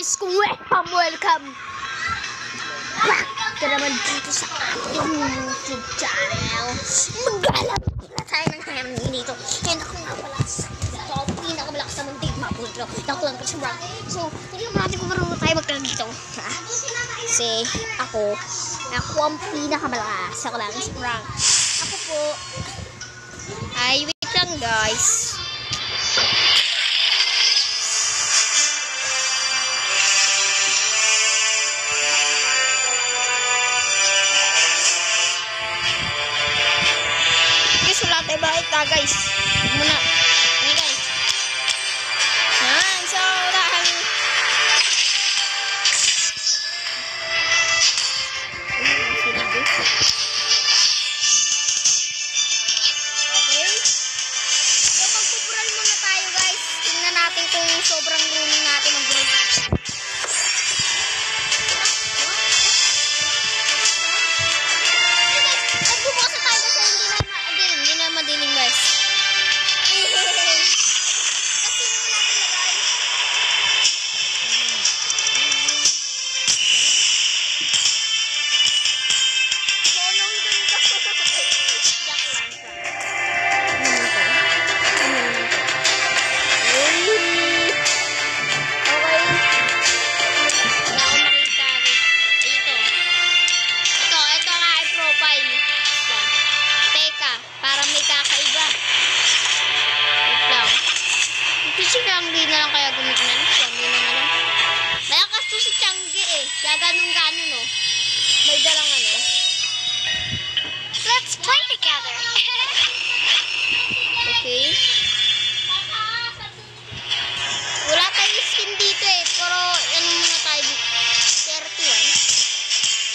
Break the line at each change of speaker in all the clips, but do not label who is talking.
guys, kung welcome, welcome back ka naman dito sa ating YouTube channel. Maglalap na tayo ng ham dito. And ako nga pala sa ito, ang pinakamalakas sa mundig mapultro. Ako lang kasi bro. So, tingnan natin kung marunong tayo magkaroon dito. Kasi ako, ako ang pinakamalakas. Ako lang si Frank. Ako po, ay wait lang. Guys, na guys. Muna. Kaya ganun-ganun oh. May dalang ano.
Let's play together.
Okay. Wala tayong skin dito eh. Pero ano muna tayo dito. 31.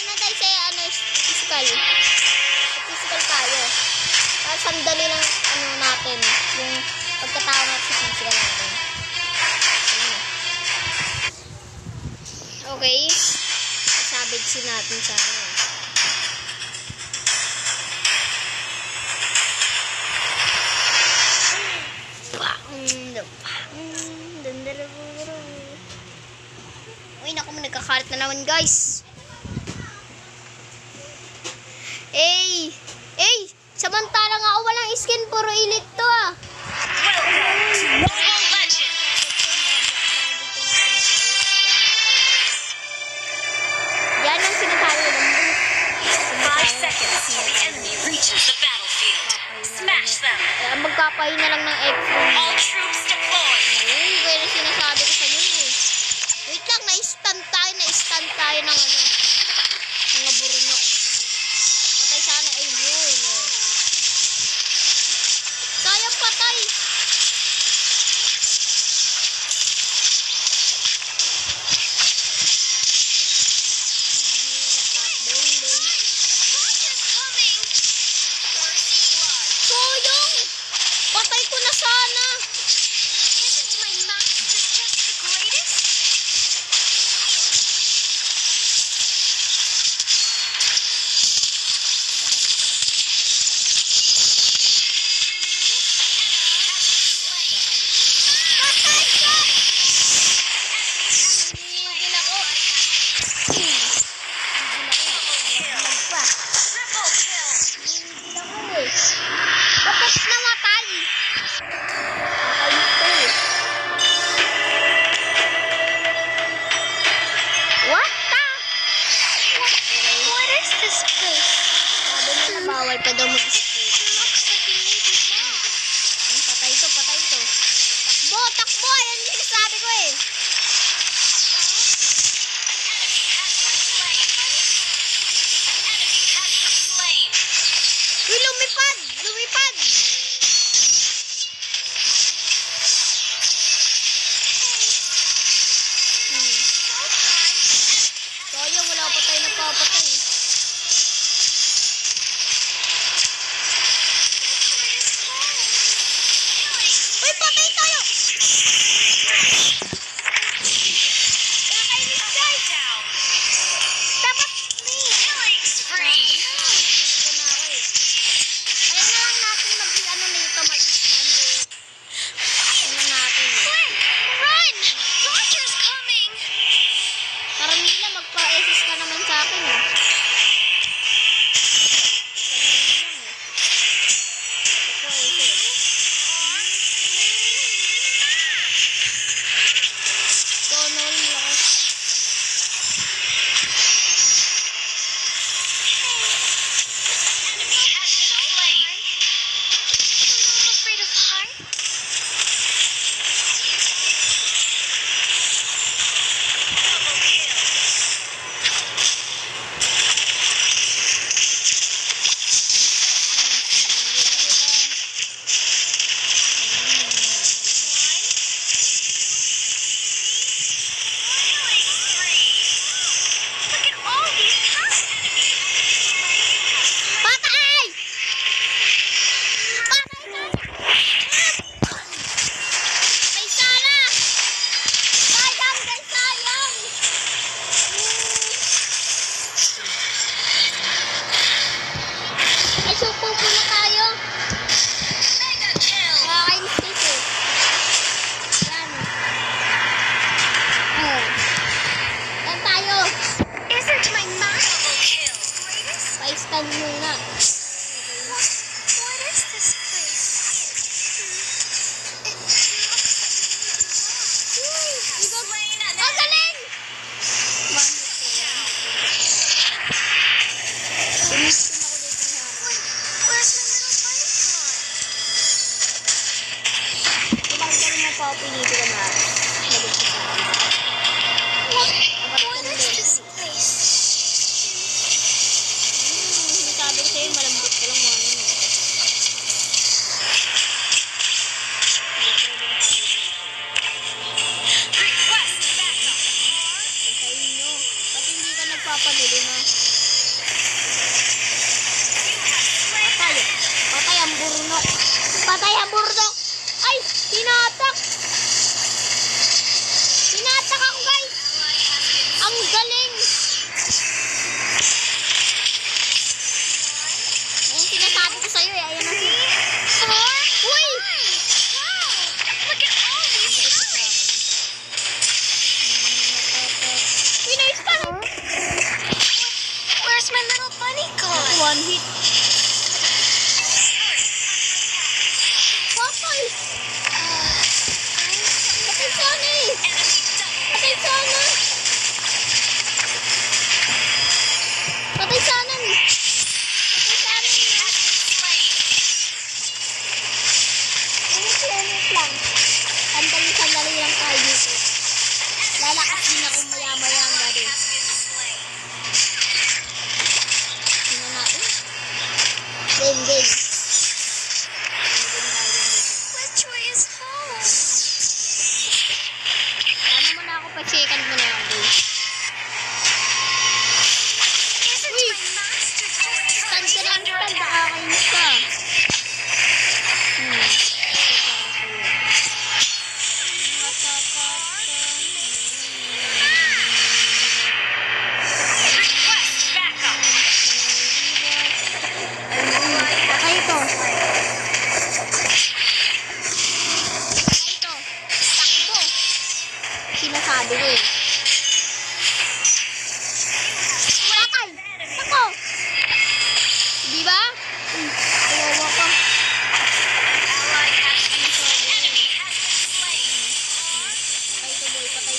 Ano tayo sa ano, physical. Physical tayo. Para sandali lang ano natin. Yung pagkatao natin sa physical natin. Okay. Si natin sa ano. Uy, naku, nagkakalat na naman, guys. Ey! Ey! Samantalang ako walang skin, puro elite
Till the enemy reaches the battlefield. Smash them.
Eh, magkapahin na lang ng X-ray.
All troops deployed.
Kaya na sinasabi ko sa inyo eh. Wait lang, na-stun tayo, na-stun tayo ng ano. Okay.
What is this place?
Sabi nila bawal pa daw. Hmm, Patay to, patay to. Takbo, takbo! Ayan yung sinasabi ko eh.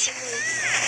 Chegou.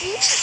Jesus.